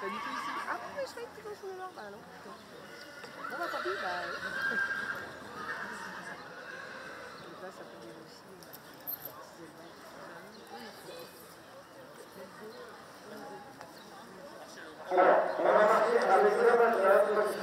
Ah bon, mais je croyais que tu dans le nord. Bah non. Bon bah bah oui. Là, ça peut aussi. euh, on va matériel qui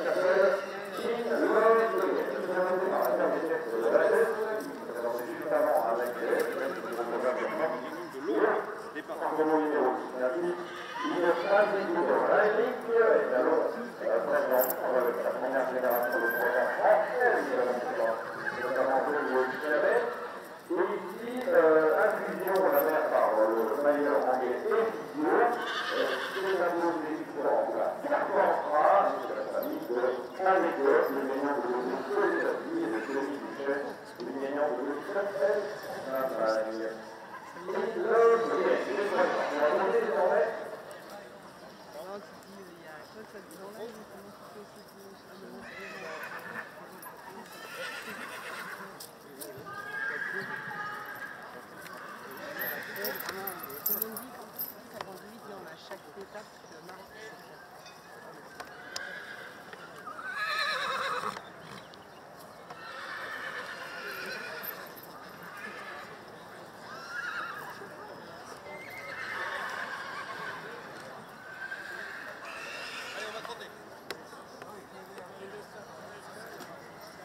Anastasia Gilberto. Aí tem que ter y a